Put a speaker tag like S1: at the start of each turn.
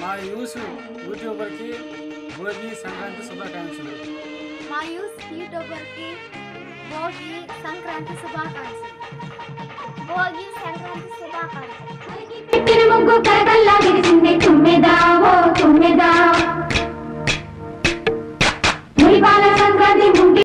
S1: use యూట్యూబర్కి Bhogi Sankranti శుభాకాంక్షలు
S2: మా use యూట్యూబర్కి Bhogi Sankranti శుభాకాంక్షలు భోగి సంక్రాంతి శుభాకాంక్షలు
S3: పెట్టిన ముగ్గు కరగల్లా విరిసింది తుమ్మెదా